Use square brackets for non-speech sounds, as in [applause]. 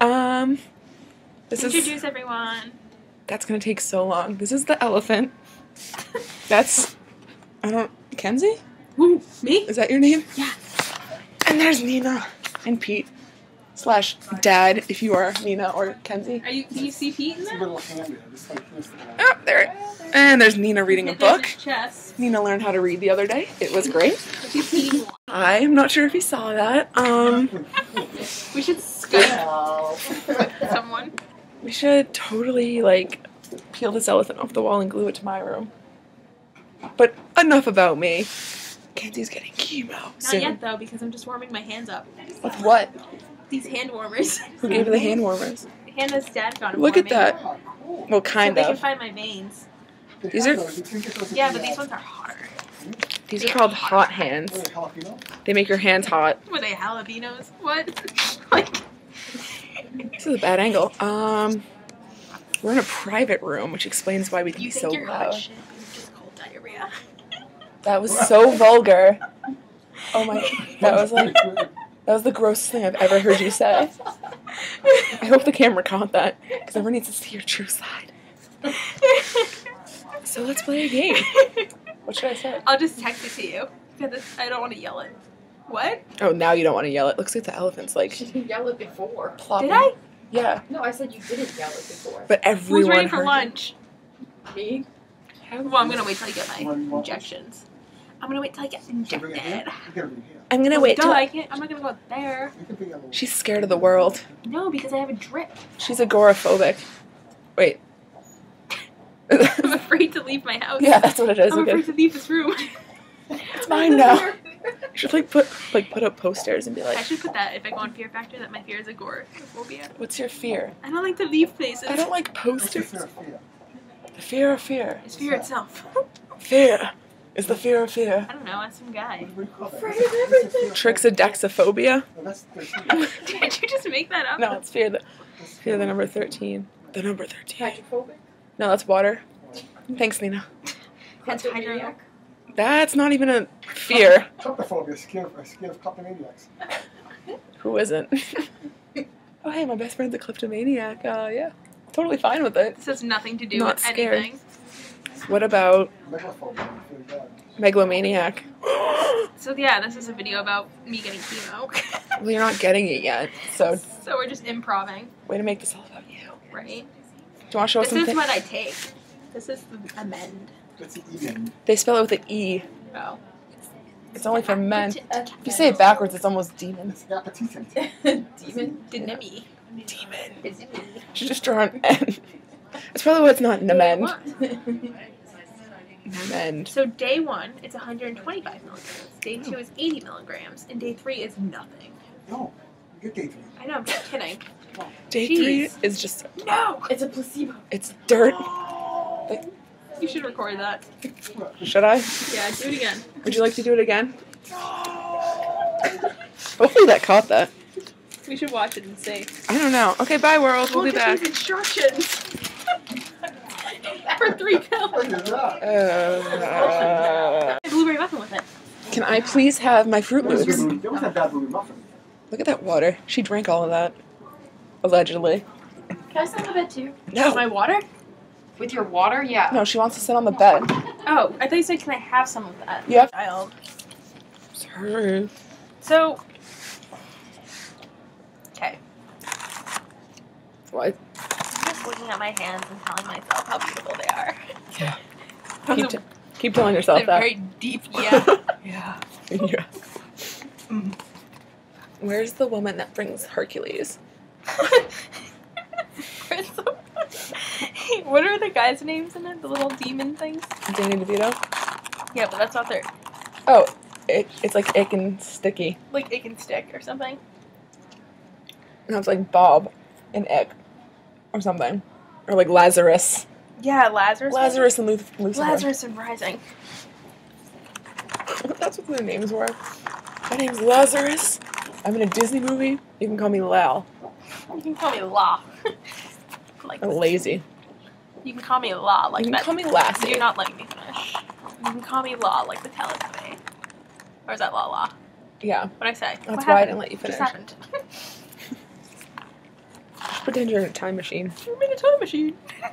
Um, this is Introduce everyone. that's gonna take so long. This is the elephant. That's I don't Kenzie. Who? Me? Is that your name? Yeah. And there's Nina and Pete slash Dad if you are Nina or Kenzie. Are you? Do you see Pete in there? little there, just. Oh, there. And there's Nina reading a book. Nina learned how to read the other day. It was great. Pee, I'm not sure if he saw that. Um, [laughs] we should Skype [laughs] someone. we should totally like peel this elephant off the wall and glue it to my room. But enough about me. Kenzie's getting chemo Not soon. yet though, because I'm just warming my hands up. With what? These hand warmers. Who gave you the hand warmers? Hannah's dad got them Look for at that. Cool. Well, So kind they can find my veins. These are- Yeah, but these ones are hotter. These are called hot hands. They make your hands hot. [laughs] Were they jalapenos? What? [laughs] like, This is a bad angle. Um, we're in a private room, which explains why we can you be think so you're hot loud. shit, but you're just cold diarrhea. That was so vulgar. [laughs] Oh my! That was like that was the grossest thing I've ever heard you say. I hope the camera caught that because everyone needs to see your true side. So let's play a game. What should I say? I'll just text it to you. Because I don't want to yell it. What? Oh, now you don't want to yell it. Looks like the elephant's like She didn't yell it before. plopping. Did I? Yeah, No, I said you didn't yell it before. but everyone. Who's everyone ready for heard lunch? Me? Well, I'm gonna wait till I get my injections. I'm gonna wait till I get Can you bring it here? injected. You gotta bring it here. I'm gonna oh wait duh, till I can't. I'm not gonna go out there. You can bring it a little- she's scared of the world. No, because I have a drip. She's agoraphobic. Wait. [laughs] I'm afraid to leave my house. yeah, that's what it is. I'm Okay. afraid to leave this room. It's mine now. [laughs] You should like put like put up posters and be like. I should put that if I go on Fear Factor that my fear is agoraphobia. "What's your fear?" I don't like to leave places. I don't like What's the posters. fear of fear? The fear of fear. It's fear itself. Fear is the fear of fear. I don't know. Ask some guy. What do you? Afraid of the- what's of Trixodoxophobia. No, that's [laughs] 13. Did you just make that up? No, it's fear the fear the number thirteen. The number thirteen. Hydrophobic? No, that's water. Thanks, Nina. That's hydro. Kleptomaniac? That's not even a fear. Kleptophobia, scared of, scared of kleptomaniacs. [laughs] Who isn't? [laughs] oh, hey, my best friend's a kleptomaniac. Uh, yeah, totally fine with it. This has nothing to do Not with scared. anything. What about Megalophobia, you feel bad. megalomaniac? [gasps] So yeah, this is a video about me getting chemo. [laughs] well, you're not getting it yet, so so we're just improving, way to make this all about you. right? Do you want to show us This is what I take. This is the Emend. That's the even. They spell it with an E. Oh. It's only for men. If If you say it backwards, it's almost demon. It's the appetite. [laughs] Demon. Dinimi. Demon. Should just draw an N. That's probably why it's not Namend. Namend. [laughs] So day one, it's 125 milligrams. Day two is 80 milligrams, and day three is nothing. No, you get day three. I know, I'm just kidding. Day Jeez. three is just No. It's a placebo. it's dirt. You should record that. Should I? Yeah, do it again. Would you like to do it again? Hopefully that caught that. We should watch it and see. I don't know. Okay, bye world. We'll be Look at back. these instructions. For three pills. Look at that. Uh, Blueberry muffin with it. can I please have my Fruit That was Loops? good. That was a bad movie muffin. Look at that water. She drank all of that. Allegedly. Can I some of it too? No. My water? With your water? Yeah. No, she wants to sit on the bed. Oh, I thought you said, can I have some of that? Yep. Child. Sir. So. Okay. What? I'm just looking at my hands and telling myself how beautiful they are. Yeah. [laughs] Keep, was t- a, keep telling yourself that. very deep [laughs] yeah. yeah. yeah. Mm. Where's the woman that brings Hercules? Hey, [laughs] what are the guys' names in it? The little demon things? Danny DeVito? Yeah, but that's not their Oh, it, it's like ick and sticky. like it can stick or something. No, it's like Bob and ick. Or something. Or like Lazarus. Yeah, Lazarus. Lazarus and Luth- Lucifer. Lazarus and Rising. [laughs] That's what their names were. My name's Lazarus. I'm in a Disney movie. You can call me Lal. You can call me La. [laughs] like I'm lazy. you can call me La like you can that. call me Lassie. You're not letting me finish. You can call me La like the Teletubby. Or is that La La? Yeah, What'd I say? that's what why I didn't let you What finish. just happened? Pretend you're in a time machine. We're in a time machine. [laughs]